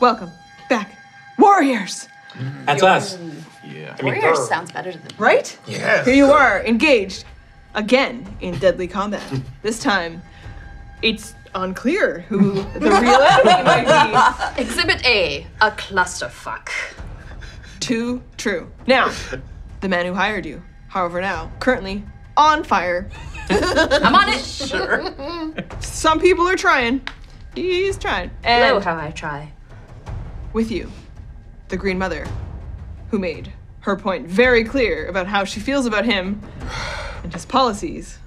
welcome back, warriors. That's us. Yeah. Warriors sounds better than Right? Yes. Here you are, engaged again in deadly combat. this time, it's unclear who the real enemy might be. Exhibit A, a clusterfuck. be. Too true. Now, the man who hired you, however, now currently on fire. I'm on it. Sure. Some people are trying. He's trying. Hello, And how I try. With you, the Green Mother, who made her point very clear about how she feels about him and his policies.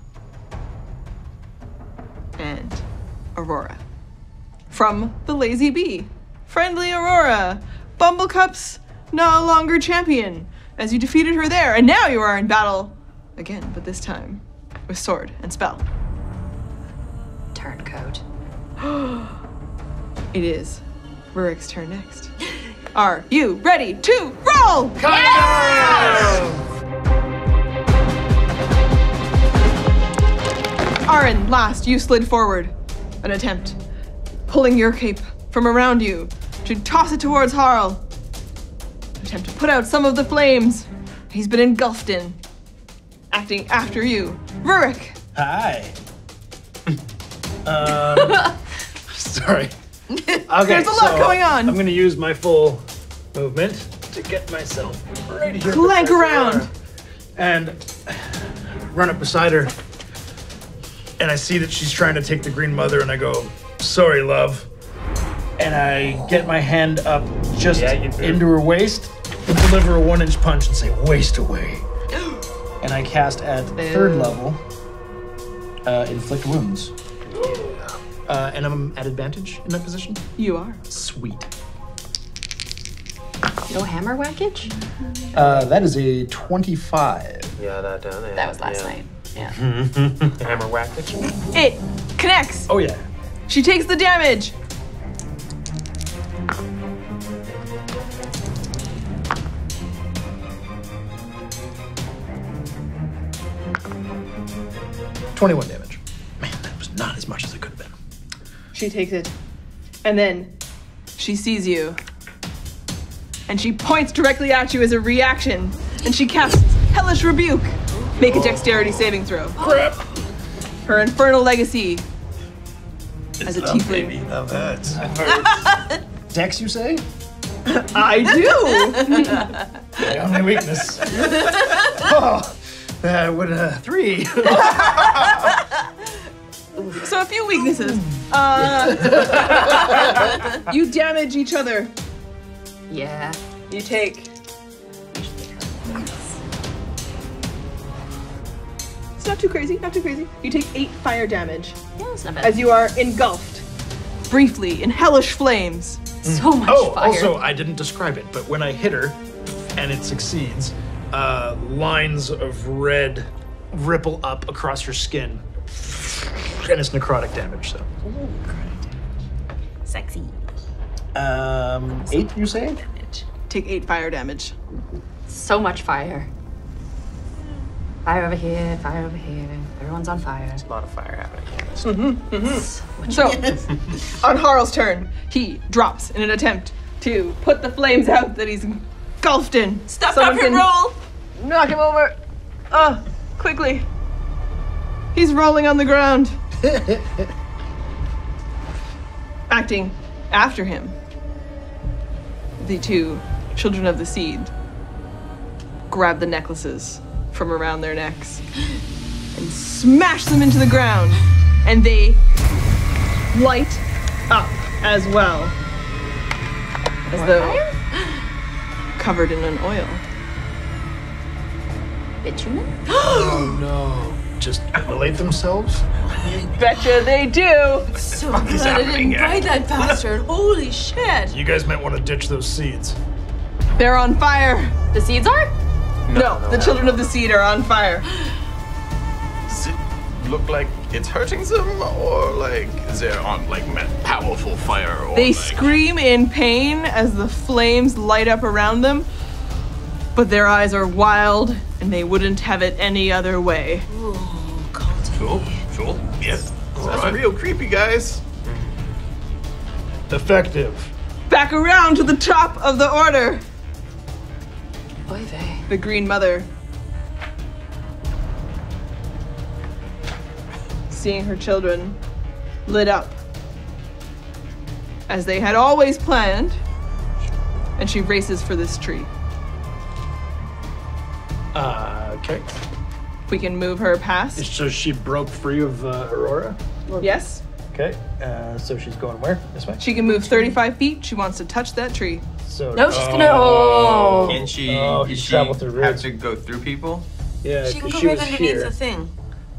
And Aurora. From the Lazy Bee. Friendly Aurora. Bumblecup's no longer champion, as you defeated her there, and now you are in battle again, but this time with sword and spell. Turncoat. It is Rurik's turn next. Are you ready to roll? Arrin, last, you slid forward. An attempt. Pulling your cape from around you to toss it towards Haarl. An attempt to put out some of the flames he's been engulfed in. Acting after you. Rurik, Hi. um, sorry. Okay, There's a lot so going on. I'm going to use my full movement to get myself right here. clank around. And run up beside her. And I see that she's trying to take the Green Mother, and I go, sorry, love. And I get my hand up just Yeah, into her waist and deliver a one inch punch and say, waist away. And I cast at third level, uh, inflict wounds. Uh, and I'm at advantage in that position. You are. Sweet. No hammer whackage? Uh, that is a 25. Yeah, that down there. That was last yeah. night. Yeah. Hammer whackage. It connects. Oh, yeah. She takes the damage. Twenty-one damage. She takes it. And then she sees you. And she points directly at you as a reaction. And she casts Hellish Rebuke. Make a dexterity saving throw. Crap. Her infernal legacy as a tiefling. Now that's. Dex, you say? I do! My only weakness. oh, uh, what uh, three? so a few weaknesses. Uh, you damage each other. Yeah. You take. It's not too crazy, not too crazy. You take eight fire damage Yeah, that's not bad. as you are engulfed briefly in hellish flames. so much Oh, fire. also, I didn't describe it, but when I hit her and it succeeds, uh, lines of red ripple up across her skin. And it's necrotic damage, so. Sexy. Um, eight, you say? Damage. Take eight fire damage. So much fire. Fire over here, fire over here. Everyone's on fire. There's a lot of fire happening. here. Mm-hmm, mm-hmm. So, on Haarl's turn, he drops in an attempt to put the flames out that he's engulfed in. Stop Someone rock and can roll. Knock him over. Uh, quickly. He's rolling on the ground. Acting after him, the two children of the seed grab the necklaces from around their necks and smash them into the ground, and they light up as well. As though covered in an oil. Bitumen? Oh no. Just immolate themselves? You Betcha they do! So glad I didn't bite that bastard. Holy shit. You guys might want to ditch those seeds. They're on fire. The seeds are? No, the children of the seed are on fire. Does it look like it's hurting them, or like is there on like powerful fire? Or They like, scream in pain as the flames light up around them, but their eyes are wild and they wouldn't have it any other way. Sure, sure, yes. That's Alright. real creepy, guys. Effective. back around to the top of the order. Oy vey. The Green Mother. Seeing her children lit up as they had always planned, and she races for this tree. Uh, okay. We can move her past. So she broke free of uh, Aurora. Yes, Okay. Uh, so she's going where? This way. she can move 35 feet. She wants to touch that tree. So No, she's gonna. Oh. Can she, Oh, does he's she traveled through have roots. to go through people? yeah, She can 'cause go she right was underneath here. the thing.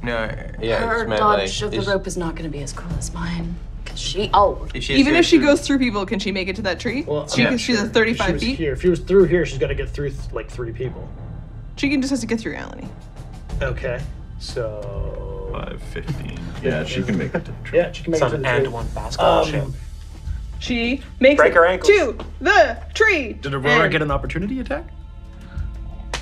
No. Yeah, Her it's meant dodge like, of the rope is not gonna be as cool as mine. Cause she. Oh. If she has Even to if she go goes through people, can she make it to that tree? Well, she I'm can, not she's sure. at If 35 she was feet. Here. If she was through here, she's got to get through th- like three people. She just has to get through Ahloni. Okay. So. 5, 15. Yeah, she can make it to the tree. Yeah, she can make It's it to an the and tree. one basketball Um, ship. She makes Break it her ankles. to the tree. Did Aurora And- get an opportunity attack?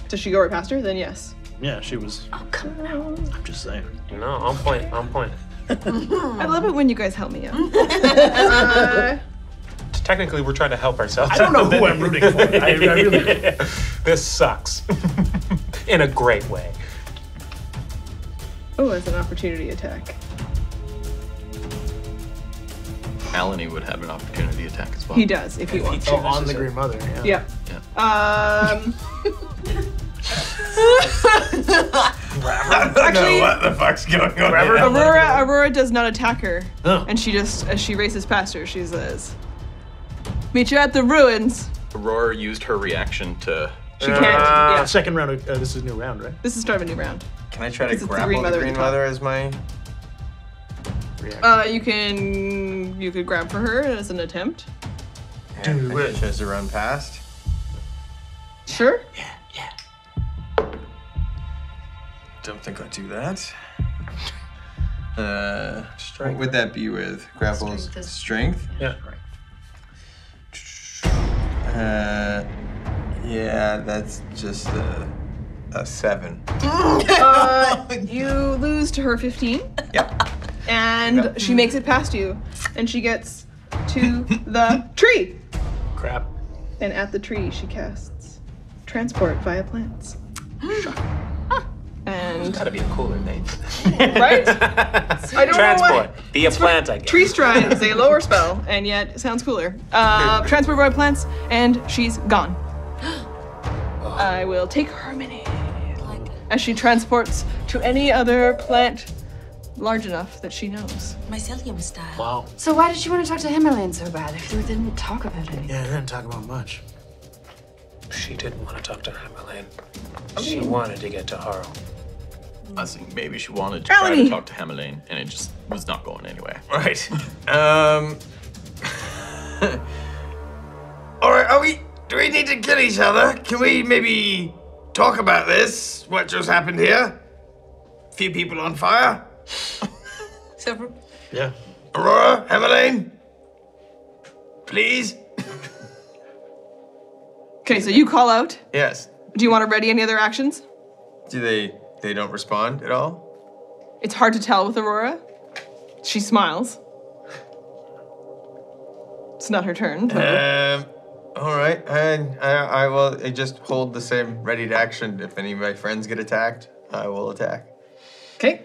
Does she go right past her? Then yes. Yeah, she was. Oh come on. I'm just saying. No, on point, on point. I love it when you guys help me out. Uh, Technically, we're trying to help ourselves. I don't know who I'm rooting for. I, I really. this sucks. In a great way. oh, it's an opportunity attack. Ahloni would have an opportunity attack as well. He does if he wants Oh, on the Green Mother. Yeah. Yeah. Um. I Actually- know what the fuck's going on. Forever? here. Aurora, Aurora does not attack her, Oh. and she just as she races past her, she says, "Meet you at the ruins." Aurora used her reaction to. She can't. Yeah. Second round. Of, uh, this is a new round, right? This is start of a new round. Can I try to Because it's the Green Mother at Green. Mother as my? Uh, you can you could grab for her as an attempt. Do I it. She has to run past. Sure. Yeah. Yeah. Don't think I'd do that. Uh, strength. what would that be with grapples? Strength Strength. Yeah. Uh, yeah, that's just a, a seven. Uh, you lose to her 15, Yep. and she makes it past you, and she gets to the tree. Crap. And at the tree, she casts transport via plants. And Gotta be a cooler name. right, I don't know Transport. why. Be a plant, I guess. Tree stride is a lower spell, and yet it sounds cooler. Uh, transport via plants, and she's gone. I will take her minute as she transports to any other plant large enough that she knows. Mycelium style. Wow. So why did she want to talk to Hammerlain so bad if they didn't talk about anything? Yeah, I didn't talk about much. She didn't want to talk to Hammerlain. She wanted to get to Haarl. I think maybe she wanted to try to talk to Hammerlain, and it just was not going anywhere. Right. Um. All right. Are we? Do we need to kill each other? Can we maybe talk about this? What just happened here? Few people on fire. Several. Yeah. Aurora, Hammerlain, please. Okay, so you call out. Yes. Do you want to ready any other actions? Do they? They don't respond at all. It's hard to tell with Aurora. She smiles. It's not her turn. but- Um. All right. I, I I will I just hold the same ready to action. If any of my friends get attacked, I will attack. Okay.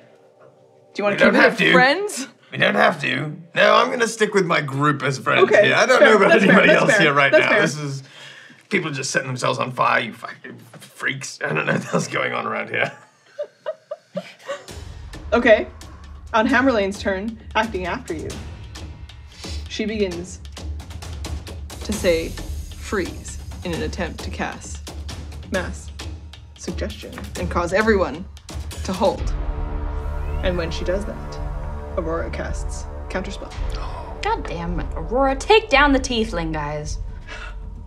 Do you want to keep don't it have to. friends? We don't have to. No, I'm gonna stick with my group as friends Okay, here. I don't fair. know about That's anybody That's else fair. here right That's now. fair. This is people just setting themselves on fire. You fucking freaks. I don't know what else going on around here. Okay. On Hammerlain's turn, acting after you, she begins to say freeze in an attempt to cast mass suggestion and cause everyone to hold. And when she does that, Aurora casts counterspell. God damn it, Aurora, take down the tiefling, guys.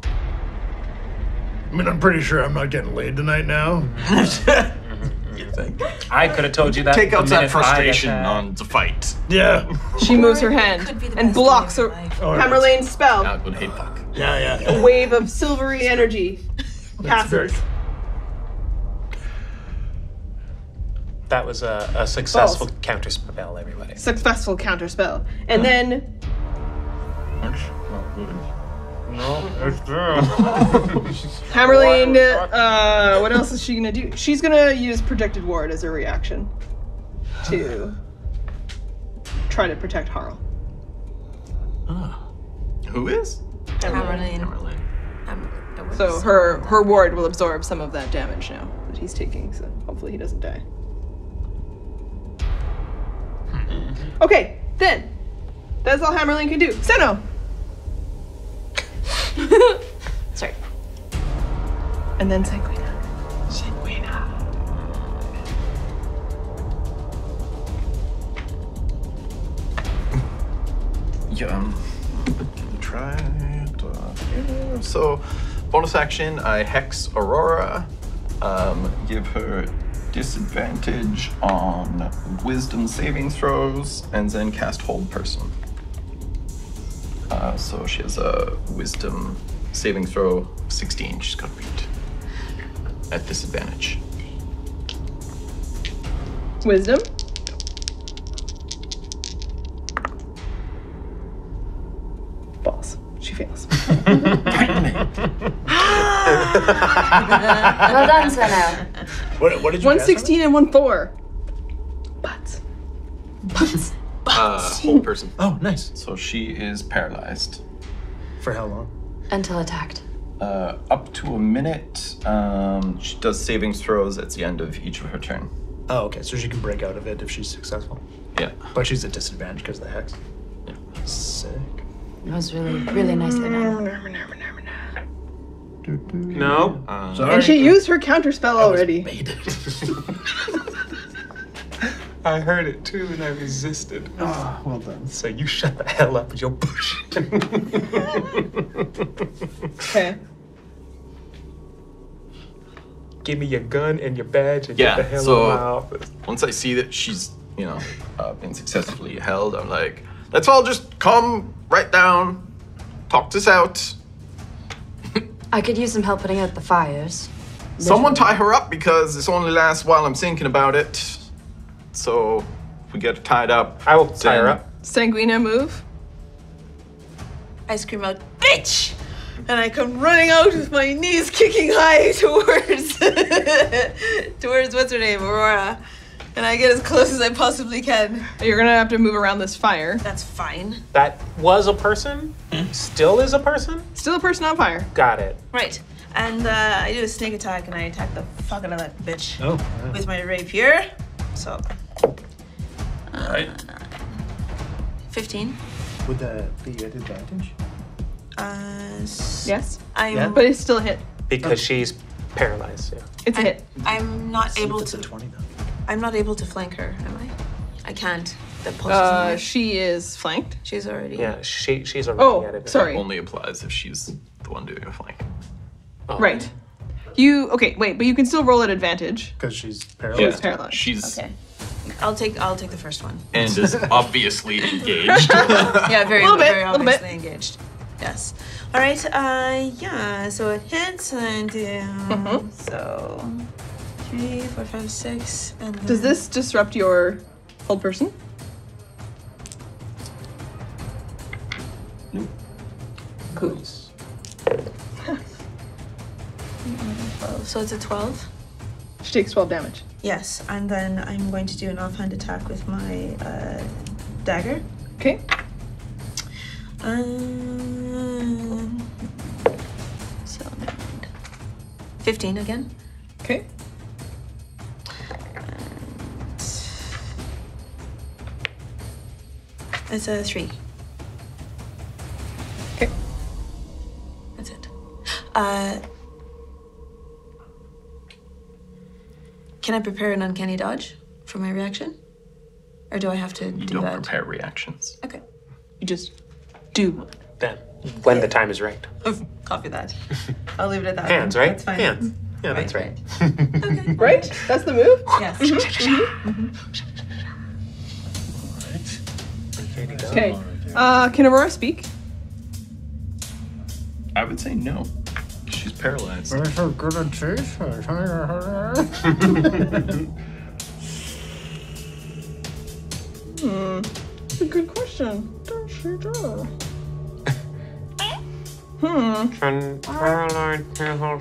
I mean, I'm pretty sure I'm not getting laid tonight now. You think? I could have told you that. Take out that frustration on the fight. Yeah. She moves her hand and blocks day a of my life. All right. Hammerlain's spell. God would hate fuck. Yeah, yeah. A wave of silvery energy passes. That was a, a successful counter spell, everybody. Successful counter spell, And then No, it's true. Hammerlain, uh, what else is she gonna do? She's gonna use Protected Ward as a reaction to try to protect Haarl. Who is? Hammerlain. Hammerlain. Um, So her her ward will absorb some of that damage now that he's taking. So hopefully he doesn't die. Okay, then that's all Hammerlain can do. Senno. Sorry. And then Sanguina. Sanguina. Yeah. Um, try it. Uh, yeah. So, bonus action, I hex Aurora. Um, give her disadvantage on wisdom saving throws, and then cast hold person. Uh, so she has a wisdom saving throw 16. She's got to beat at disadvantage. Wisdom. Balls. She fails. Well done, Senno. What, what did you One cast, sixteen and one four. But Uh, hold person. Oh, nice. So she is paralyzed. For how long? Until attacked. Uh, up to a minute. Um, she does saving throws at the end of each of her turn. Oh, okay. So she can break out of it if she's successful. Yeah. But she's at disadvantage because of the hex. Yeah. Sick. It was really, really nicely done. No. Uh, and she used her counter spell already. Made it. I heard it too and I resisted. Ah, well done. So you shut the hell up with your bullshit. Okay. Give me your gun and your badge and Yeah, get the hell so- out of my office. once I see that she's, you know, uh, been successfully held, I'm like, let's all just calm right down, talk this out. I could use some help putting out the fires. Someone tie her up because this only lasts while I'm thinking about it. So if we get tied up, I will tie her up. Sanguina move. I scream out, bitch! And I come running out with my knees kicking high towards towards what's her name, Aurora. And I get as close as I possibly can. You're gonna have to move around this fire. That's fine. That was a person? Still is a person? Still a person on fire. Got it. Right. And uh, I do a snake attack and I attack the fuck out of that bitch Oh. with my rapier. So, Right. 15. Would that be at advantage? Uh, s- Yes. I'm, Yeah. But it's still a hit. Because she's paralyzed. Yeah. It's a I'm, hit. I'm not See if able it's a to. 20 though. I'm not able to flank her, am I? I can't. The post Uh, she is flanked. She's already. Yeah, she she's already Oh, at it. sorry. Only applies if she's the one doing a flank. Oh. Right. You okay? Wait, but you can still roll at advantage. Because she's She's paralyzed. paralyzed. She's Okay. I'll take. I'll take the first one. and is obviously engaged. Yeah, very, Little bit, very little bit. obviously engaged. Yes. All right. Uh, yeah. So it hits and um, Mhm. so three, four, five, six, and Does this disrupt your hold person? Cool. So it's a twelve. She takes twelve damage. Yes, and then I'm going to do an offhand attack with my uh, dagger. Okay. Um, so. Fifteen again. Okay. It's a three. Okay. That's it. Uh, can I prepare an uncanny dodge for my reaction? Or do I have to You do don't that? prepare reactions. Okay. You just do. Then, when the time is right. Copy that. I'll leave it at that. Hands, right? That's fine. Hands. Mm-hmm. Yeah, that's right. Okay. Right? That's the move. Yes. Mm-hmm, mm-hmm. Okay. Uh, can Aurora speak? I would say no. She's paralyzed. so good at chase. Hmm. That's a good question. Does she do? Can Caroline handle?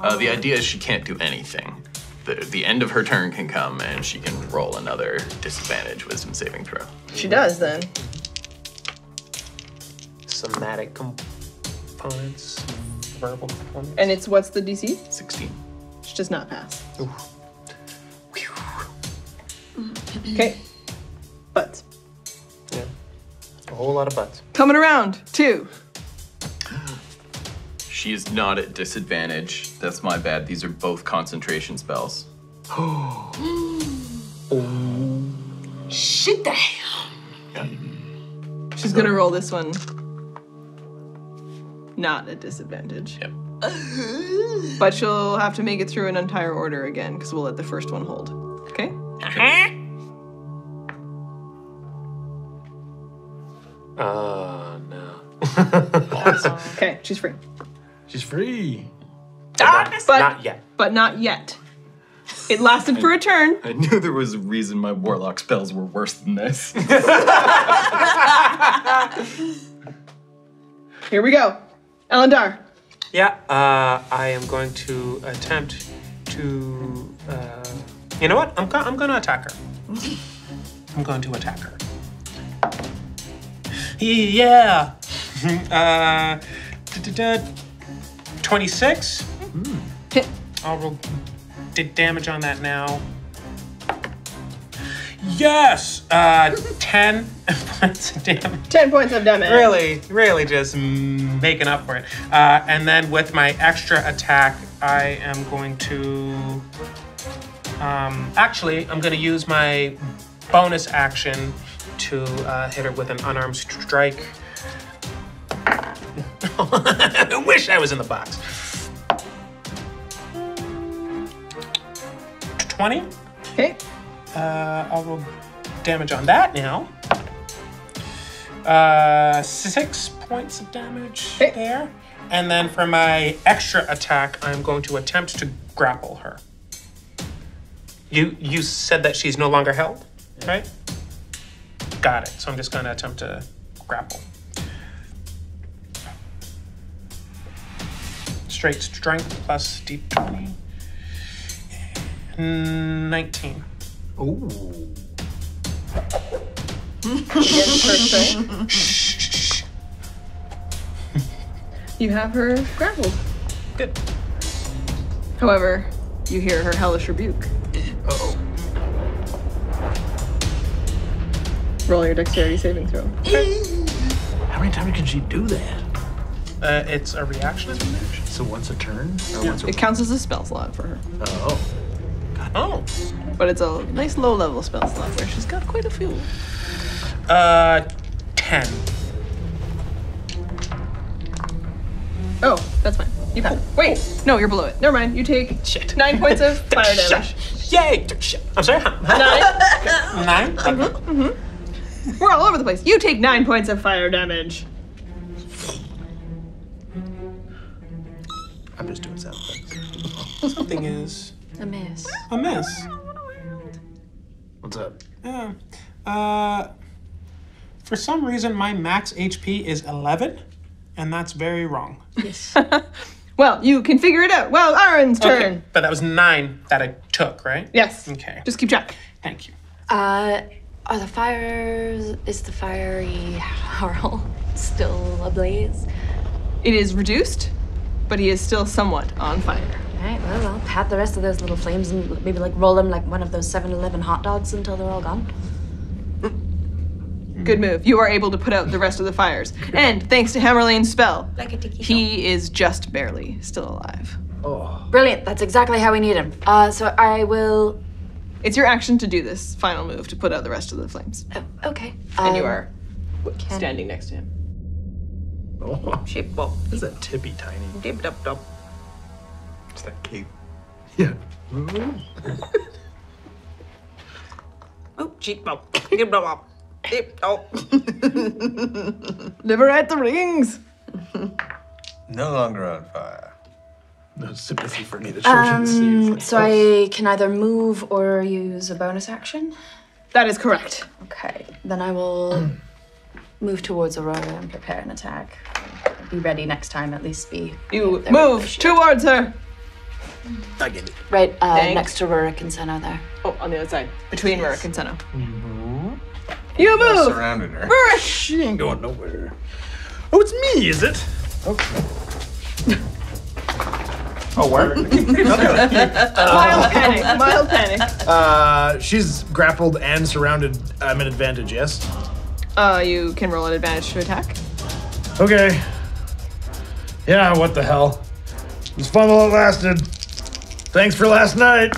Uh, the idea is she can't do anything. The, the end of her turn can come and she can roll another disadvantage wisdom saving throw. She does then. Somatic components, verbal components. And it's what's the DC? 16. She does not pass. Okay. But Yeah. A whole lot of butts. coming around, two. She is not at disadvantage. That's my bad. These are both concentration spells. Oh. Shit the hell. Yeah. She's gonna roll this one. Not a disadvantage. Yep. But she'll have to make it through an entire order again, because we'll let the first one hold. Okay? Oh no. Okay, she's free. She's free. Darkness. But Not yet. but not yet. It lasted for a turn. I knew there was a reason my warlock spells were worse than this. Here we go. El'Undar. Yeah, uh, I am going to attempt to. Uh, you know what? I'm, go- I'm going to attack her. I'm going to attack her. Yeah. uh, da-da-da. 26. Hit. I'll roll did damage on that now. Yes! Uh, 10 points of damage. 10 points of damage. Really, really just making up for it. Uh, and then with my extra attack, I am going to. Um, actually, I'm going to use my bonus action to uh, hit her with an unarmed strike. I wish I was in the box. 20. Okay. Uh, I'll roll damage on that now. Uh, six points of damage Okay. there. And then for my extra attack, I'm going to attempt to grapple her. You you said that she's no longer held, right? Got it. So I'm just going to attempt to grapple. Straight strength plus d20. 19. Ooh. Again, perfect. You have her grappled. Good. However, you hear her hellish rebuke. Uh-oh. Roll your dexterity saving throw. How many times can she do that? Uh, it's a reaction advantage. So once a turn? Or once a It counts as a spell slot for her. Oh. Oh. But it's a nice low level spell slot where she's got quite a few. Uh, 10. Oh, that's fine. You pass. Wait, no, you're below it. Never mind. You take Shit. nine points of fire damage. Yay! Shit. I'm sorry. Nine. 9? Okay. We're all over the place. You take nine points of fire damage. I'm just doing sound effects. Something is A miss. amiss. What's up? Yeah. Uh, for some reason, my max HP is 11, and that's very wrong. Yes. well, you can figure it out. Well, Arrin's turn. Okay, but that was 9 that I took, right? Yes. Okay. Just keep track. Thank you. Uh, are the fires? Is the fiery Haarl still ablaze? It is reduced, but he is still somewhat on fire. All right. Well, I'll pat the rest of those little flames and maybe like roll them like one of those 7-Eleven hot dogs until they're all gone. Good move. You are able to put out the rest of the fires. And thanks to Hammerlain's spell, Like a tiki he is just barely still alive. Oh. Brilliant. That's exactly how we need him. Uh, so I will. It's your action to do this final move to put out the rest of the flames. Uh, okay. And you Um, are standing next to him. Oh. Sheep bop. Is that tippy tiny? Dip dop dop. It's that cape. Yeah. Oh, sheep bop. Dip dop bop. Dip dop. Liberate the rings! No longer on fire. No sympathy for neither children. see. Um, like, so I can either move or use a bonus action. That is correct. Okay. Then I will move towards Aurora and prepare an attack. Be ready next time, at least be. You there move with the shield. towards her. I get it. Right uh, Thanks. next to Rurik and Senna there. Oh, on the other side, between Rurik and Senna. You I move. surrounded her. Rurik. She ain't going nowhere. Oh, it's me, is it? Okay. oh, where? Mild panic. Mild panic. uh, she's grappled and surrounded. I'm an advantage, yes? Uh, you can roll an advantage to attack. Okay. Yeah, what the hell? It was fun while it lasted. Thanks for last night.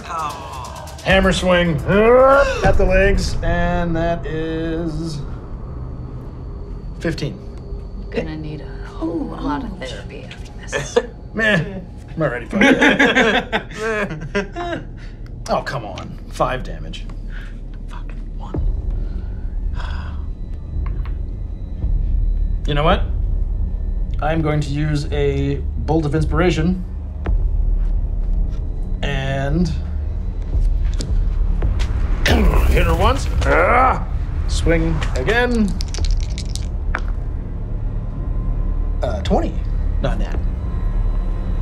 Hammer swing at the legs, and that is 15. Gonna need a whole lot of therapy after this. Meh. I'm already fine. oh, come on. Five damage. You know what? I'm going to use a bolt of inspiration. And. Hit her once. Ah! Swing again. Uh, 20. Not that.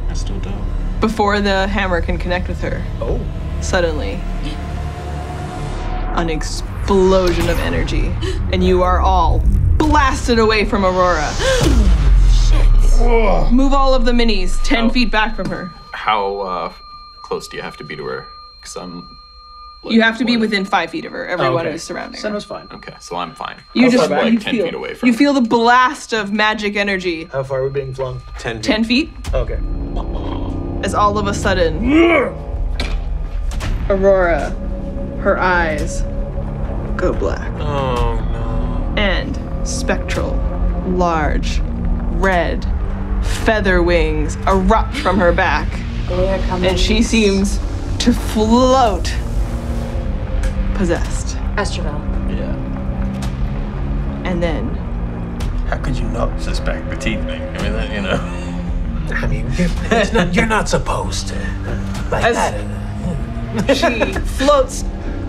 That's still dope. Before the hammer can connect with her, Oh. suddenly, an explosion of energy, and you are all blasted away from Aurora. Move all of the minis 10 feet back from her. How uh, close do you have to be to her? Because I'm. You have to be within five feet of her. Everyone okay. is surrounding her. Senna's fine. Okay, so I'm fine. You I'll just start, like you 10 feel, feet away from you her. feel the blast of magic energy. How far are we being flung? Ten. Feet. 10 feet Okay. as all of a sudden Aurora, her eyes go black. Oh no. and spectral, large, red feather wings erupt from her back, There comes and she seems to float, possessed. Estravelle. Yeah. And then How could you not suspect the teeth thing? I mean, that, you know. I mean, you're, it's not, you're not supposed to. Like As- that. Uh, she floats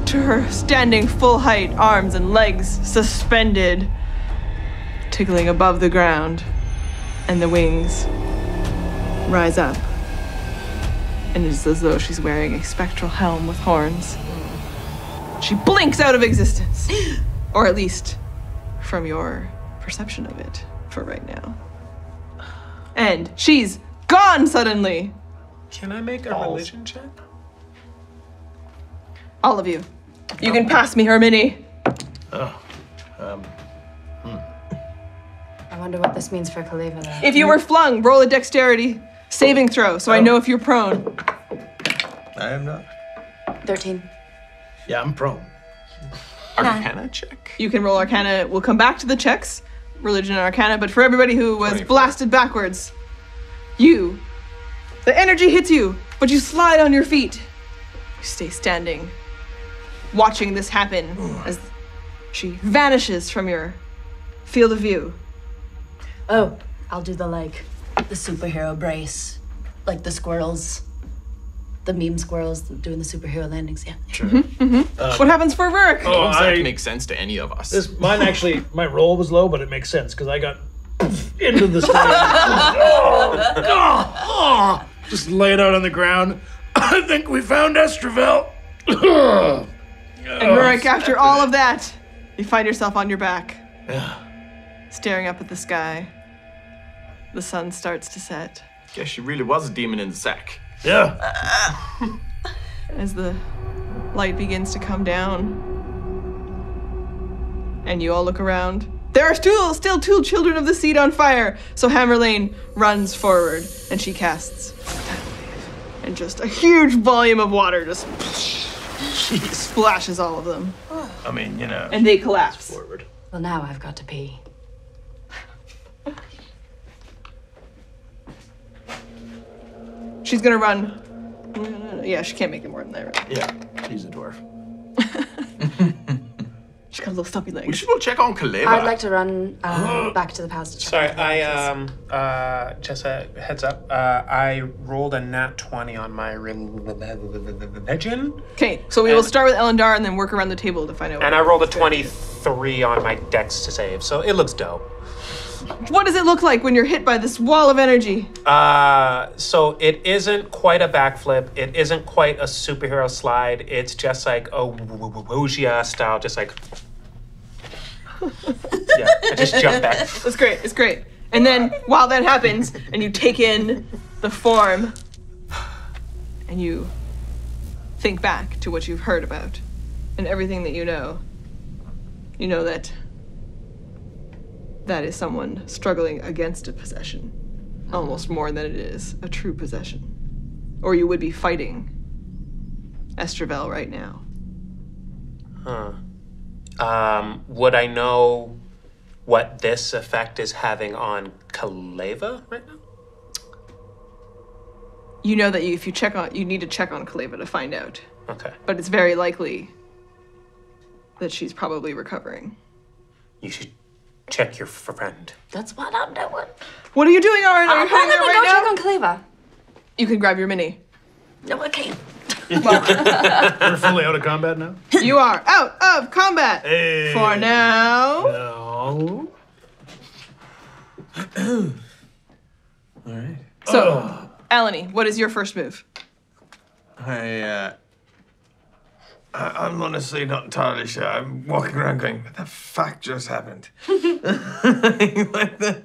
to her standing full height, arms and legs suspended, tickling above the ground, and the wings rise up. And it's as though she's wearing a spectral helm with horns. She blinks out of existence, or at least from your perception of it for right now. And she's gone suddenly. Can I make a religion check? All of you. You can pass me her mini. Oh, um, I wonder what this means for Kaleva though. If you were flung, roll a dexterity saving throw so I oh. know if you're prone. I am not. 13. Yeah, I'm prone. Arcana check. You can roll arcana. We'll come back to the checks, religion and arcana, but for everybody who was 24. blasted backwards, you, the energy hits you, but you slide on your feet. You stay standing, watching this happen as she vanishes from your field of view. Oh, I'll do the like, the superhero brace. Like the squirrels. The meme squirrels doing the superhero landings. Yeah. Mm-hmm, mm-hmm. Um, what happens for Rurik? Oh, Does that I, make sense to any of us? this, mine actually, my roll was low, but it makes sense because I got into the stage. oh, oh, oh, just lay it out on the ground. I think we found Estravelle. And Rurik, oh. after all of that, you find yourself on your back, staring up at the sky. The sun starts to set Guess she really was a demon in the sack. Yeah. as the light begins to come down. And you all look around. There are still still two children of the seed on fire. So Hammerlain runs forward and she casts. And just a huge volume of water just splashes all of them. I mean, you know. And they collapse. Forward. Well, now I've got to pee. She's gonna run. Yeah, she can't make it more than that. Right? Yeah, she's a dwarf. She's got a little stumpy We legs. should go check on Kaleva. I'd like to run uh, back to the palace to check. Sorry, out the I um uh just a heads up. Uh, I rolled a nat twenty on my religion, Okay, so we will start with El'Undar and then work around the table to find out. and I rolled a twenty-three on my dex to save, so it looks dope. What does it look like when you're hit by this wall of energy? Uh, so it isn't quite a backflip. It isn't quite a superhero slide. It's just like a Wuxia style, just like. yeah, I just jump back. It's great. It's great. And then while that happens, and you take in the form, and you think back to what you've heard about, and everything that you know, you know that that is someone struggling against a possession, almost more than it is a true possession, or you would be fighting Estravelle right now. Huh. Um, would I know what this effect is having on Kaleva right now? You know that you, if you check on, you need to check on Kaleva to find out. Okay. but it's very likely that she's probably recovering. You should check your friend. That's what I'm doing. What are you doing, Arrin? Are you I'm heading there gonna right go check on Kaleva. You can grab your mini. No, I can't. We're fully out of combat now. You are out of combat Hey. for now. No. All right. So, Ahloni, what is your first move? I, uh, I, I'm honestly not entirely sure. I'm walking around going, what the fuck just happened? what, the,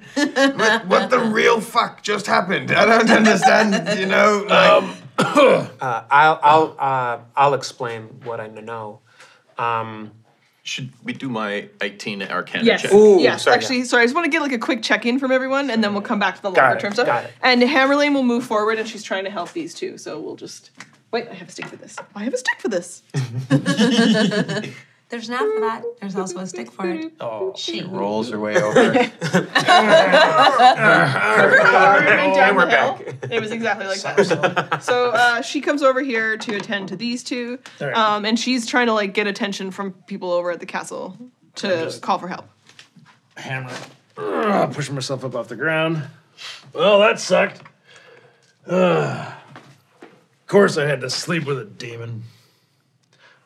what, what the real fuck just happened? I don't understand, you know? Like, Uh, I'll I'll uh, I'll explain what I know. Um, Should we do my 18 Arcana Yes. check? yes. sorry, Actually, sorry. I just want to get like a quick check-in from everyone, and then we'll come back to the longer term stuff. got it. And Hammerlain will move forward, and she's trying to help these two. So we'll just wait. I have a stick for this. I have a stick for this. There's an app for that. There's also a stick for it. Oh, she rolls her way over. and we're back. It was exactly like that. So uh, she comes over here to attend to these two, All right. um, and she's trying to like get attention from people over at the castle to just- call for help. Hammer. Ugh, pushing myself up off the ground. Well, that sucked. Ugh. Of course, I had to sleep with a demon.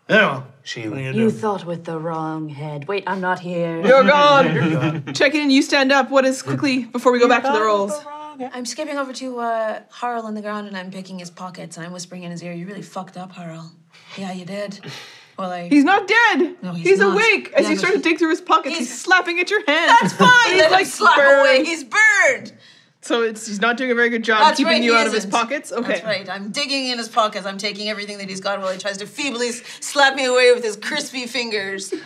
Yeah. She- What you You thought with the wrong head. Wait, I'm not here. You're gone. Check in. You stand up. What is quickly before we go back to the rolls? I'm skipping over to uh, Haarl on the ground and I'm picking his pockets and I'm whispering in his ear, You really fucked up, Haarl. Yeah, you did. Well, I. He's not dead. No, he's he's not. awake. As Yeah, you but start to dig through his pockets, he's, he's- slapping at your hand. That's fine. He's like him slap burned. away. He's burned. So it's he's not doing a very good job That's keeping right, you he out of his pockets. Okay. That's right. I'm digging in his pockets. I'm taking everything that he's got while he tries to feebly slap me away with his crispy fingers.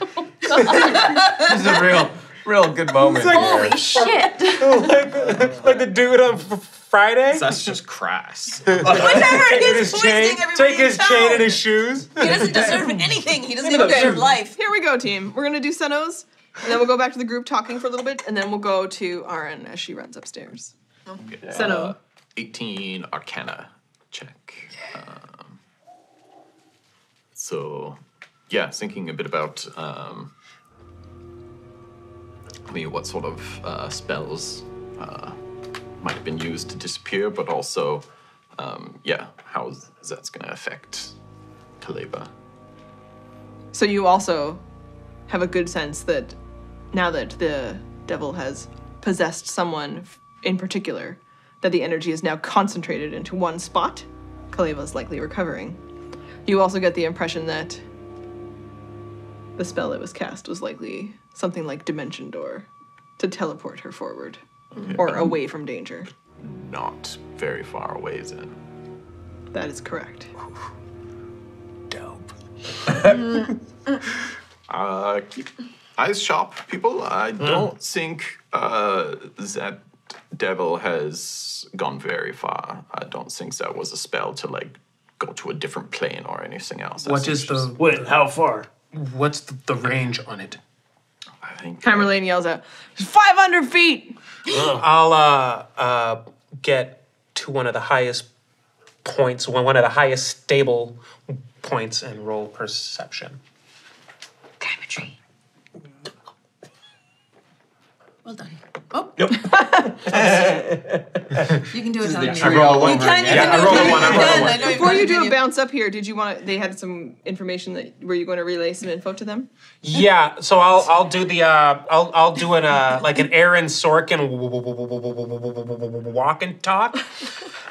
Oh, this is a real, real good moment. Like, Holy shit. like, like the dude on Friday. That's just crass. Whatever. He's his chain, take his in chain town. and his shoes. He doesn't deserve anything. He doesn't even deserve life. Here we go, team. We're gonna do Sennos, and then we'll go back to the group talking for a little bit, and then we'll go to Arrin as she runs upstairs. Senno. Uh, 18 Arcana check. Um, so, yeah, thinking a bit about um, I mean, what sort of uh, spells uh, might have been used to disappear, but also, um, yeah, how is- that's going to affect Kaleva. So you also have a good sense that now that the devil has possessed someone in particular, that the energy is now concentrated into one spot. Kaleva is likely recovering. You also get the impression that the spell that was cast was likely something like Dimension Door to teleport her forward or away from danger. Not very far away then. That is correct. Dope. uh, keep eyes sharp, people. I don't think uh, that devil has gone very far. I don't think that was a spell to like go to a different plane or anything else. I What think is it's just- the Wait, how far? what's the, the range on it? I think Hammerlain yells out, 500 feet! I'll uh uh get to one of the highest points, one one of the highest stable points, and roll perception. Chemistry. Well done. Oh, Yep. you can do it. Helen. I roll a one. You can. You Yeah, can I rolled a one, I rolled a one. I Before you do a bounce up here, did you want? To, they had some information that were you going to relay some info to them? Yeah, so I'll I'll do the uh I'll I'll do an uh like an Aaron Sorkin walk and talk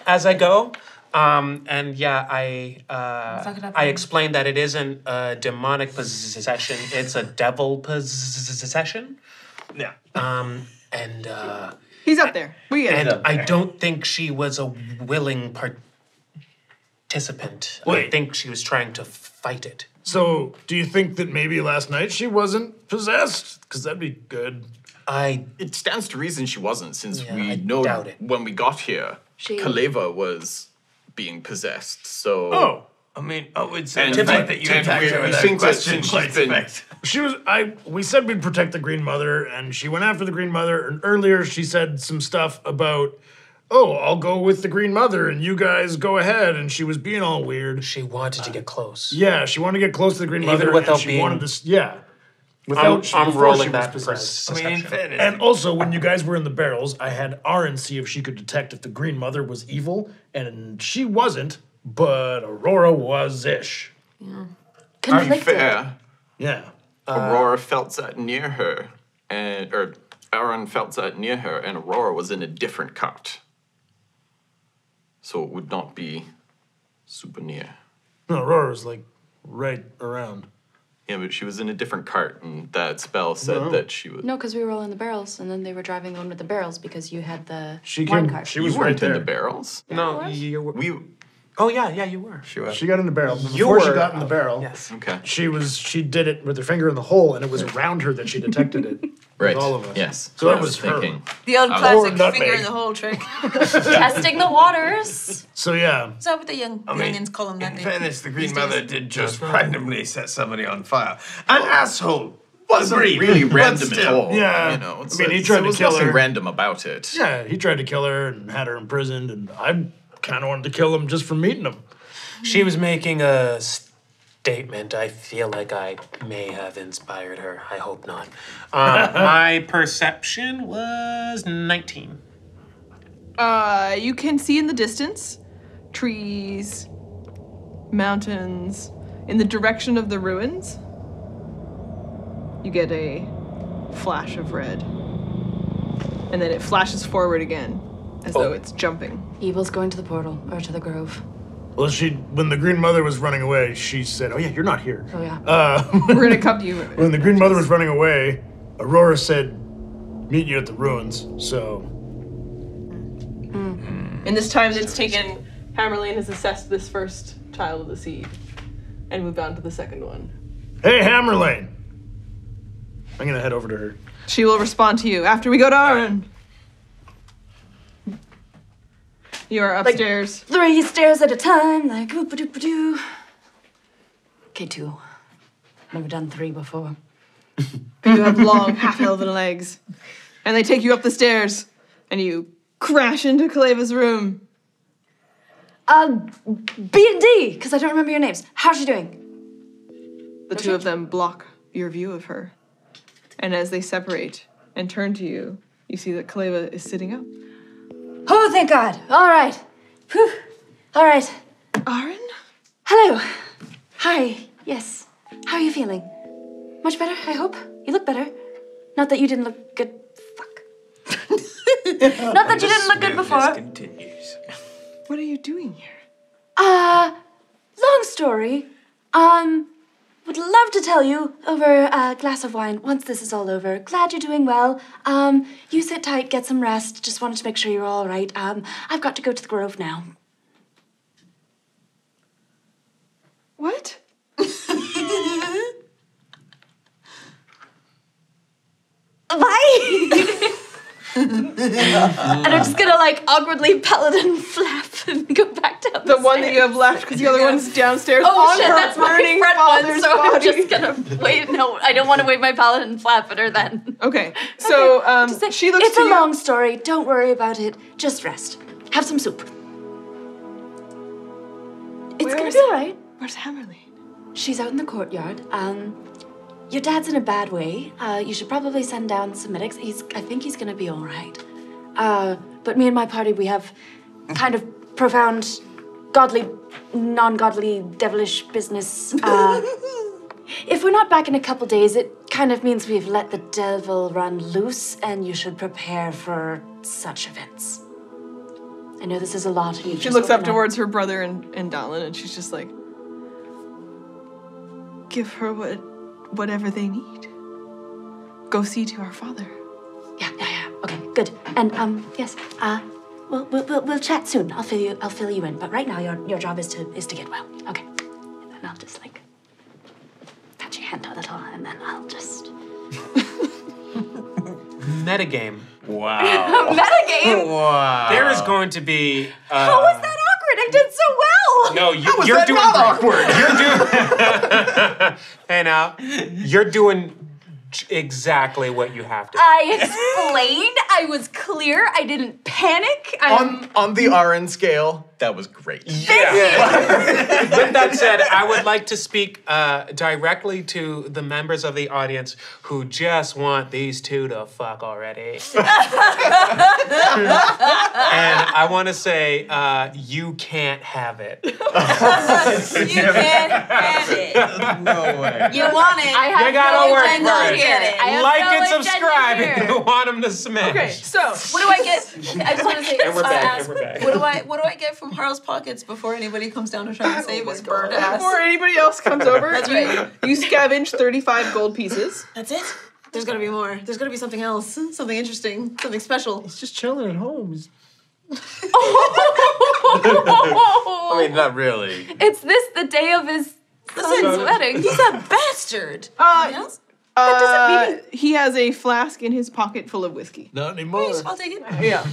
as I go. Um and yeah, I uh Fuck it up, I man. explained that it isn't a demonic possession, it's a devil possession. Yeah. Um and uh He's up there. We get and it. I don't think she was a willing participant. I Wait. think she was trying to fight it. So, do you think that maybe last night she wasn't possessed? Because that'd be good. I It stands to reason she wasn't, since Yeah, we I know doubt it. when we got here, She- Kaleva was being possessed. So Oh, I mean, I would say And the fact that you and attacked we- her we think that question since quite been- she was. I. We said we'd protect the Green Mother, and she went after the Green Mother. And earlier, she said some stuff about, "Oh, I'll go with the Green Mother, and you guys go ahead." And she was being all weird. she wanted to get close. Uh, yeah, she wanted to get close to the Green Even Mother, without and she being- wanted to. s- Yeah, I'm, without. I'm rolling she was that possessed. I mean, in fairness, And also, when you guys were in the barrels, I had Arrin see if she could detect if the Green Mother was evil, and she wasn't, but Aurora was ish. to be Conflicted. fair, Yeah. Aurora felt that near her, and or Arrin felt that near her, and Aurora was in a different cart. So it would not be super near. No, Aurora was like right around. Yeah, but she was in a different cart, and that spell said that she was. No, because we were all in the barrels, and then they were driving the one with the barrels because you had the She wine came. cart. She You was weren't right in the barrels. no, you were. We. Oh yeah, yeah, you were. she was. She got in the barrel. But You before she were- got in the oh, barrel, Yes. Okay. she was she did it with her finger in the hole, and it was around her that she detected it. with Right. all of us. Yes. So I that was her. thinking. The old Or classic nutmeg. finger in the hole trick. Testing the waters. So yeah, Is that what the young I mean, youngins call them that in day? fairness, the Green Mother did just randomly set somebody on fire. An asshole. Wasn't Agreed, really but random at still. all. Yeah. You know, it's, I mean, he it's- tried there to was kill nothing her. random about it. yeah, he tried to kill her and had her imprisoned, and I kind of wanted to kill him just for meeting him. She was making a statement. I feel like I may have inspired her. I hope not. Um, my perception was 19. Uh, you can see in the distance trees, mountains. In the direction of the ruins, you get a flash of red. And then it flashes forward again, as though it's jumping. Evil's going to the portal or to the grove. Well, she when the Green Mother was running away, she said, "Oh yeah, you're not here." Oh yeah. Uh, We're gonna come to you. when the Green Mother was running away, Aurora said, "Meet you at the ruins." So In this time that's taken, Hammerlain has assessed this first child of the seed and moved on to the second one. Hey, Hammerlain. I'm gonna head over to her. She will respond to you after we go to Arrin. You are upstairs. Three stairs at a time, like oop a doop a doo. Okay, two. Never done three before. You have long, half elven legs. And they take you up the stairs, and you crash into Kaleva's room. Uh, B and D, because I don't remember your names. How's she doing? The two of them block your view of her. And as they separate and turn to you, you see that Kaleva is sitting up. Oh, thank God. All right. Whew. All right. Arrin? Hello. Hi. Yes. How are you feeling? Much better, I hope. You look better. Not that you didn't look good. Fuck. Not that you didn't look good before. continues. What are you doing here? Uh, long story. Um, would love to tell you over a glass of wine once this is all over. Glad you're doing well. Um, you sit tight, get some rest. Just wanted to make sure you're all right. Um, I've got to go to the Grove now. What? Bye. and I'm just gonna like awkwardly paladin flap and go back down the, The one that you have left because the other one's downstairs Oh shit, that's my burning one, so I'm just gonna wait. No, I don't want to wave my paladin flap at her then. Okay, so um, say, she looks it's a you. long story. Don't worry about it. Just rest. Have some soup. It's Where gonna be alright. Where's Hammerlain? She's out in the courtyard. Um, your dad's in a bad way. Uh, you should probably send down some medics. He's, I think he's gonna be all right. Uh, but me and my party, we have kind of profound, godly, non-godly, devilish business. Uh, if we're not back in a couple days, it kind of means we've let the devil run loose, and you should prepare for such events. I know this is a lot. and you've She looks up towards her brother and, and Dallin, and she's just like, give her what, whatever they need. Go see to our father. Yeah, yeah, yeah. Okay, good. And um, yes, uh, we'll, we'll, we'll, we'll chat soon. I'll fill you. I'll fill you in. But right now, your your job is to is to get well. Okay. And then I'll just like pat your hand a little, and then I'll just Metagame. Wow. metagame. wow. There is going to be. Uh, How was that awkward? I did so well. No, you, was you're that doing not You're doing. hey now, you're doing exactly what you have to. I explained. I was clear. I didn't panic. I'm, On on the RN scale, that was great. Yeah. With that said, I would like to speak uh, directly to the members of the audience who just want these two to fuck already. And I want to say, uh, you can't have it. You can't have it. No way. You want it. I have You gotta no work agenda for it. here. I have like no and agenda subscribe here. if you want them to smash. Okay, so What do I get? I just want to say, And we're uh, back, ask, and we're back. what do I what do I get from Haarl's pockets before anybody comes down to try and save his bird ass? before anybody else comes over, That's you, right. you scavenge 35 gold pieces. That's it. There's gotta be more. There's gotta be something else, something interesting, something special. He's just chilling at home. He's- I mean, not really. It's this the day of his son's wedding. He's a bastard. Uh, Anything else? Uh, he has a flask in his pocket full of whiskey. Not anymore. I'll take it. Yeah.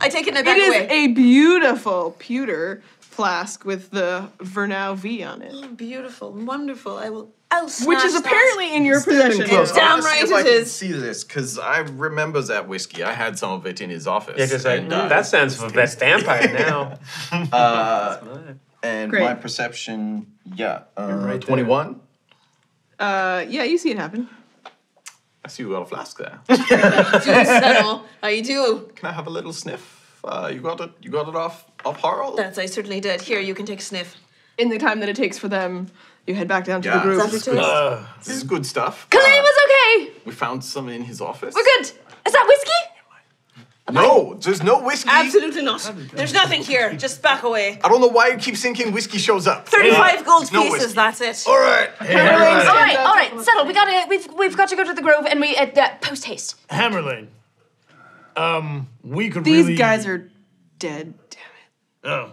I take it and I It back is away. a beautiful pewter flask with the Vernau V on it, Beautiful, wonderful. I will. I'll which is smash that. apparently in your possession. Close. I wanna Damn see right if I it can. See this because I remember that whiskey. I had some of it in his office. Yeah, because and, uh, that sounds for best vampire now. Uh, and Great. my perception, yeah, uh, right twenty-one. Uh, yeah, you see it happen. I see you got a flask there. Do settle. How you do? Can I have a little sniff? Uh, you got it. You got it off off Haarl. That's I certainly did. Here, you can take a sniff. In the time that it takes for them, you head back down to Yeah, the group. this is good. Uh, this is good stuff. Khalid Uh, was okay. we found some in his office. We're good. Is that whiskey? No, there's no whiskey. Absolutely not. There's nothing here. Just back away. I don't know why you keep thinking whiskey shows up. 35 gold no pieces, whiskey. that's it. All right. Hey, All everybody. right, all right, settle. We gotta, we've, we've got to go to the grove, and we uh, uh, post haste. Hammerlain. Um, we could These really. guys are dead. Damn it. Oh.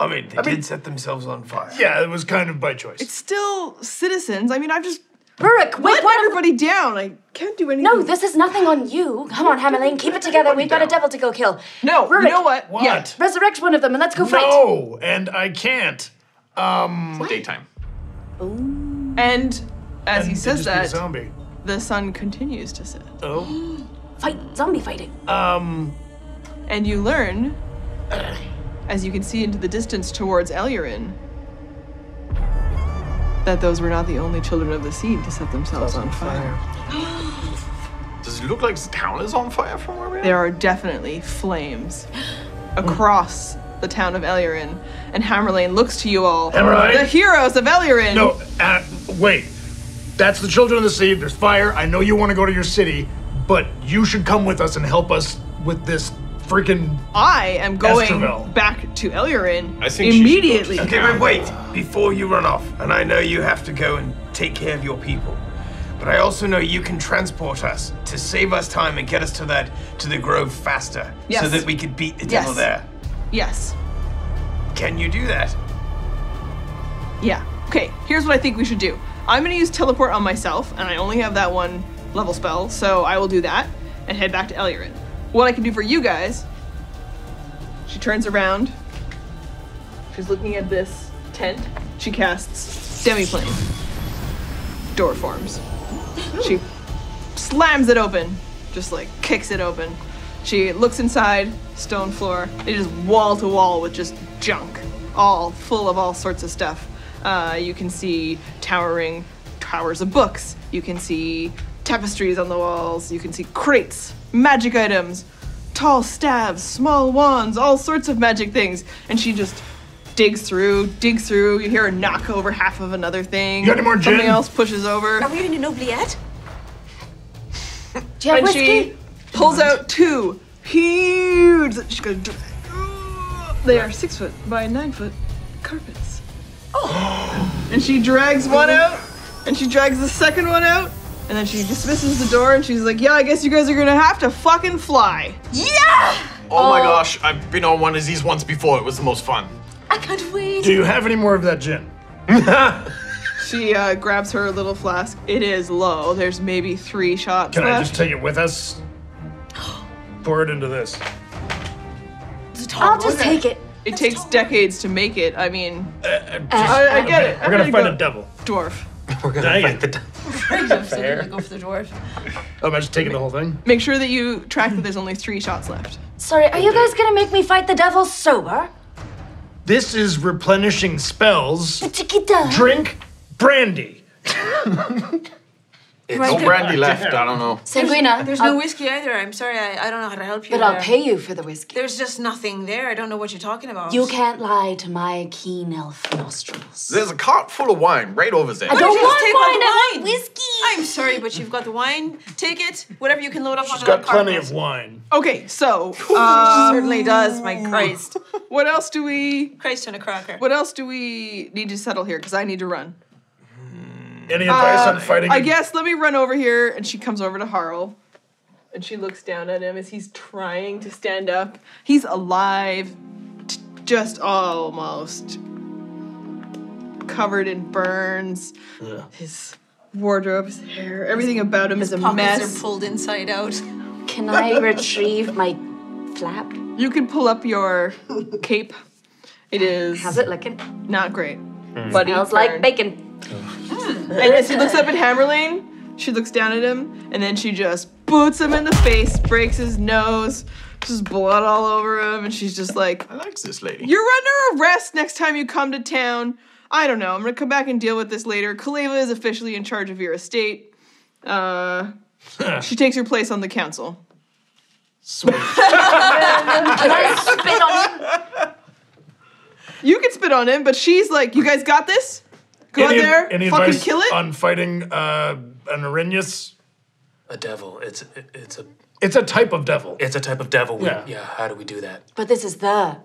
I mean, they did set themselves on fire. Yeah, it was kind of by choice. It's still citizens. I mean, I've just Rurik, put wait, what? everybody down. I can't do anything. No, this is nothing on you. Come on, Hammerlain, keep it together. We've got a devil to go kill. No, Rurik, you know what? What? Yeah. Resurrect one of them and let's go fight. No, and I can't. Um, Daytime. And as he says just be a that, zombie. the sun continues to set. Oh. Fight, zombie fighting. Um. And you learn, as you can see into the distance towards Elurin, that those were not the only children of the seed to set themselves on fire. Does it look like the town is on fire from where we are? There are definitely flames across the town of Elurin, and Hammerlain looks to you all, Hammerlain? the heroes of Elurin. No, uh, wait. That's the children of the sea. There's fire. I know you want to go to your city, but you should come with us and help us with this freaking. I am going Estravelle. back to Elurin I think she should go to immediately. Okay, but wait. Before you run off, and I know you have to go and take care of your people, but I also know you can transport us to save us time and get us to that to the grove faster, so Yes. that we could beat the Yes. devil there. Yes. Can you do that? Yeah. Okay, here's what I think we should do. I'm gonna use teleport on myself, and I only have that one level spell, so I will do that and head back to Elurin. What I can do for you guys, she turns around. She's looking at this tent. She casts Demiplane. Door forms. She slams it open, just like kicks it open. She looks inside, stone floor. It is wall to wall with just junk, all full of all sorts of stuff. Uh, you can see towering towers of books. You can see tapestries on the walls. You can see crates, magic items, tall staves, small wands, all sorts of magic things. And she just digs through, digs through. You hear her knock over half of another thing. You got any more Something else pushes over. Are we in a nobliette? Do you have and whiskey? she pulls out two huge. She's gonna. dra- They are six foot by nine foot carpets. Oh! And she drags one out, and she drags the second one out, and then she dismisses the door, and she's like, "Yeah, I guess you guys are gonna have to fucking fly." Yeah! Oh my gosh, I've been on one of these once before. It was the most fun. I can't wait. Do you have any more of that gin? She uh, grabs her little flask. It is low. There's maybe three shots Can I just take it with us? Pour it into this. It's a tall I'll just order. take it. it takes decades to make it. I mean, Uh, I, I get it. We're gonna I'm find go- a devil. dwarf. We're gonna Dang fight it. the devil. So you're gonna go for the dwarf. Oh, imagine taking the whole thing. Make sure that you track that there's only three shots left. Sorry, are you guys gonna make me fight the devil sober? This is replenishing spells. Drink brandy. No brandy left. I don't know. Sanguina. There's I'll- no whiskey either. I'm sorry. I, I don't know how to help you. But I'll pay you for the whiskey. There's just nothing there. I don't know what you're talking about. You can't lie to my keen elf nostrils. There's a cart full of wine right over there. I don't, don't want take wine. I want whiskey. I'm sorry, but you've got the wine. Take it. Whatever you can load up She's onto got plenty carpet. of wine. Okay, so She uh, certainly does. My Christ. what else do we? Christ on a cracker. What else do we need to settle here? Because I need to run. Any advice Uh, on fighting? I a- guess let me run over here, and she comes over to Haarl, and she looks down at him as he's trying to stand up. He's alive, t- just almost covered in burns. His wardrobe, his hair, everything about him is a Pockets mess. are pulled inside out. Can I retrieve my flap? You can pull up your cape. It is How's it looking? not great. Bloody Smells like burn. Bacon. And as he looks up at Hammerlain, she looks down at him, and then she just boots him in the face, breaks his nose, just blood all over him, and she's just like, I like this lady. You're under arrest next time you come to town. I don't know. I'm gonna come back and deal with this later. Kaleva is officially in charge of your estate. Uh, she takes your place on the council. Sweet. Can spit on him? You can spit on him, but she's like, "You guys got this. Go out any, there, any fucking advice kill it." on fighting uh, an Erinyes? A devil. It's it's a It's a type of devil. it's a type of devil. We, Yeah. yeah. How do we do that? But this is the.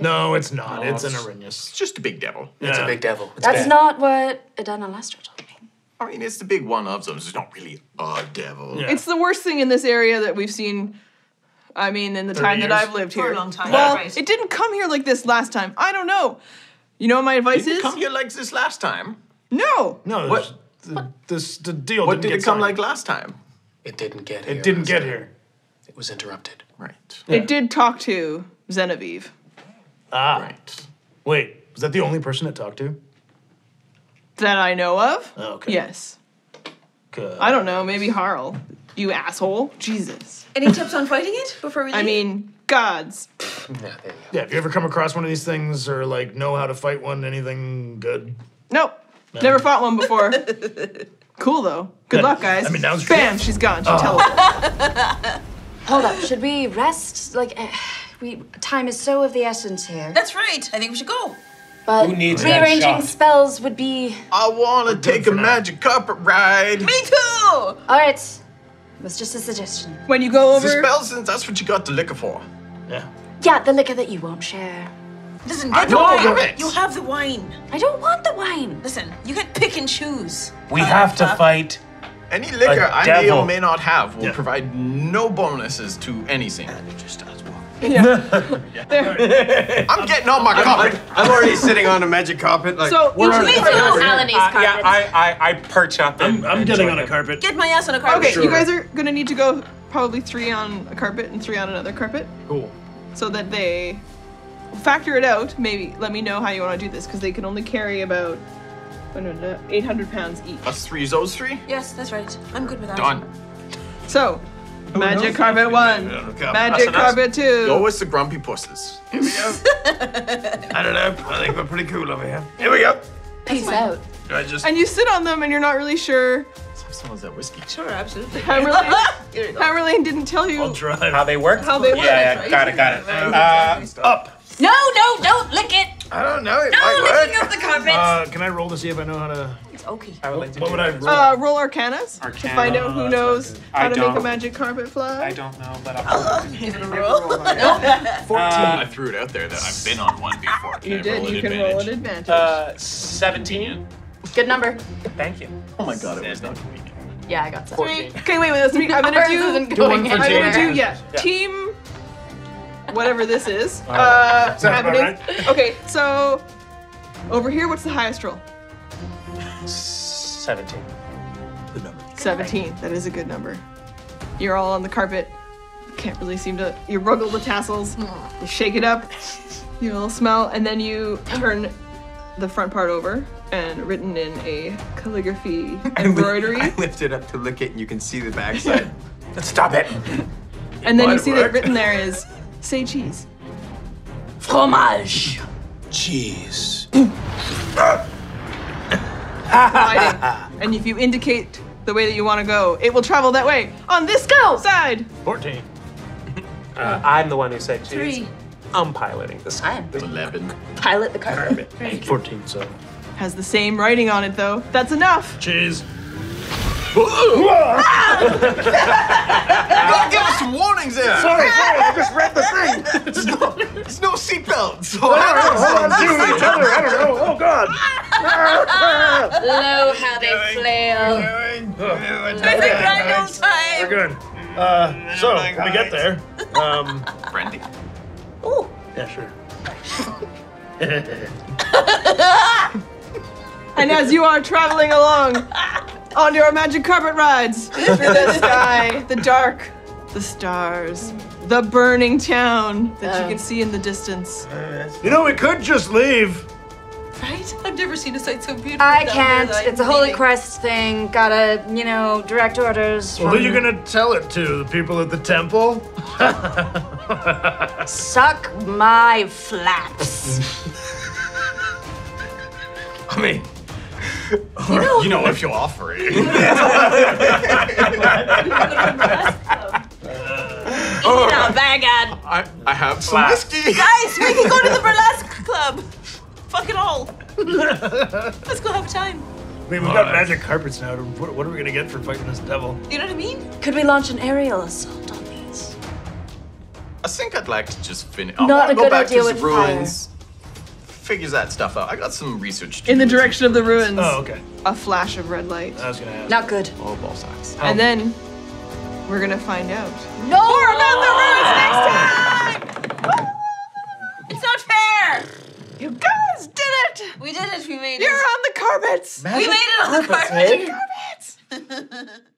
No, it's not. it's an it's- Erinyes. It's just a big devil. It's a big devil. It's That's bad. not what Edan'Alastra told me. I mean, it's the big one of them. It's not really a devil. Yeah. It's the worst thing in this area that we've seen. I mean, in the 30 time that? I've lived here. For a here. long time, Well, right. it didn't come here like this last time. I don't know. You know what my advice Did is? it come here like this last time? No. No, What- The, this the deal. What didn't did get it come signed. like last time? It didn't get here. It didn't get here. It was interrupted. Right. It did talk to Zenavieve. Ah, Right. wait. Was that the only person it talked to? That I know of. Oh, Okay. Yes. Good. I don't know. Maybe Haarl. You asshole. Jesus. Any tips on fighting it before we leave? I mean, gods. Yeah, there you go. Yeah, if you ever come across one of these things or like know how to fight one, anything good. Nope. Never fought one before. cool though. Good Yeah. luck, guys. I mean, now's your Bam, she's gone. She teleported. Hold up, should we rest? Like, eh, we time is so of the essence here. That's right. I think we should go. But Who needs that rearranging shot? spells would be. I want to take a now. magic carpet ride. Me too. All right, it was just a suggestion. when you go The over, spell since that's what you got the liquor for. Yeah. Yeah, the liquor that you won't share. Listen, I the don't wine. have it. You have the wine. I don't want the wine. Listen, you can pick and choose. We have to fight. Any liquor A I may or may not have will Yeah. provide no bonuses to anything. there. I'm getting on my carpet. I'm already sitting on a magic carpet. Like, So We're each on of a you carpet. guys- Over here. Alanis Uh, yeah, I, I I perch up. I'm, I'm getting on a carpet. Get my ass on a carpet. Okay, Sure. you guys are gonna need to go probably three on a carpet and three on another carpet, Cool. So that they factor it out. Maybe let me know how you want to do this because they can only carry about 800 pounds each. Us three, those three? Yes, that's right. I'm good with that. Done. So, oh, magic carpet one, carpet. magic That's carpet two. Go with the grumpy pusses. I don't know. I think we're pretty cool over here. Here we go. Peace out. I just. And you sit on them and you're not really sure. Some of that whiskey. Sure, absolutely. Hammerlain, go. Hammerlain didn't tell you. I'll drive. How they work? How they work. Yeah, yeah, got it, got it. Uh, Up. No, no, don't lick it. I don't know. It No might licking work. of the carpet. Uh, can I roll to see if I know how to? it's okay. I would like to What do would I that. roll? Uh, roll Arcanas to find out who knows how I to make a magic carpet fly. I don't know, but I'll. Give it a roll. 14. Uh, I threw it out there that I've been on one before. Can You I did. You an can roll advantage? an advantage. Uh, 17. Good number. Thank you. Oh my god, it was not convenient. Yeah, I got that. 14. okay, wait, wait. Let's me. I'm gonna Ours do. isn't do going for I'm anywhere. gonna do yeah. Yeah. Team. Whatever this is. Uh, Sounds about happening. right. Okay, so over here, what's the highest roll? 17. Good number. 17. That is a good number. You're all on the carpet. Can't really seem to. You ruggle the tassels. You shake it up. You all smell, and then you turn the front part over, and written in a calligraphy embroidery, I lift it up to look at, and you can see the backside. Stop it. and then you might see that written there is "Say cheese." Fromage. Cheese. And if you indicate the way that you want to go, it will travel that way on this go side. Fourteen. Uh, I'm the one who said cheese. Three. I'm piloting this. I am. 11. Pilot the car. Fourteen. So. Has the same writing on it though. That's enough. Cheese. God, give us some warnings there! Sorry, sorry. I just read the thing. There's no, there's no seatbelt, so Hold on, to each other. I don't know. Oh God. Lo, how they flail. I think I know time. We're good. Uh, so when we get there. Um, Brandy. Ooh. yeah, sure. And as you are traveling along on your magic carpet rides through the sky, the dark, the stars, the burning town that you uh. can see in the distance. You know, we could just leave. Right? I've never seen a sight so beautiful. I down can't. that I'm It's a holy leaving. crest thing. Gotta, you know, direct orders. Well, who are you gonna tell it to? The people at the temple? Suck my flaps. I mean, you know, if you offer it. Oh, very good. I, I have some whiskey. Guys, we can go to the burlesque club. Fuck it all. Let's go have a time. I mean, we've got magic carpets now. What, what are we gonna get for fighting this devil? You know what I mean? Could we launch an aerial assault on these? I think I'd like to just finish. I Not want a go good back idea to the with ruins. Figures that stuff out. I got some research to In the direction of the ruins, Oh, okay. a flash of red light. I was gonna ask. Not good. Oh, ball sacks. And then we're gonna find out. No! More about the ruins next time! It's not fair. You guys did it! We did it. We made it! You're on the carpets! Magic We made it on the carpets, carpet. eh? Carpets!